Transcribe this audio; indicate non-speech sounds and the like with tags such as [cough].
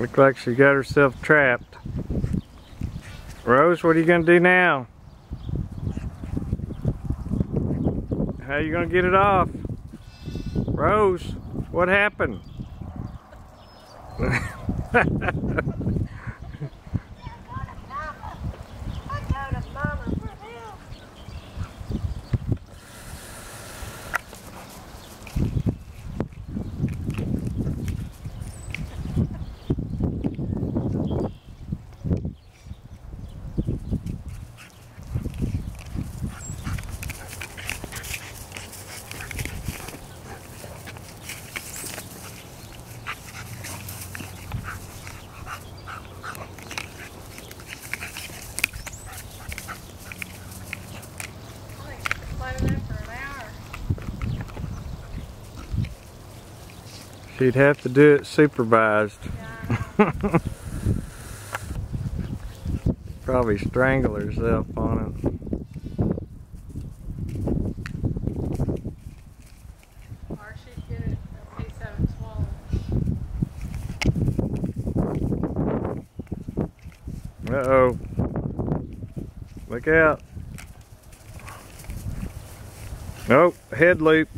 Looks like she got herself trapped. Rose, what are you gonna do now? How are you gonna get it off? Rose, what happened? [laughs] She'd have to do it supervised. Yeah. Probably strangle herself on it. or she'd get it a piece of it swallowed. Uh-oh. Look out. Nope, head loop.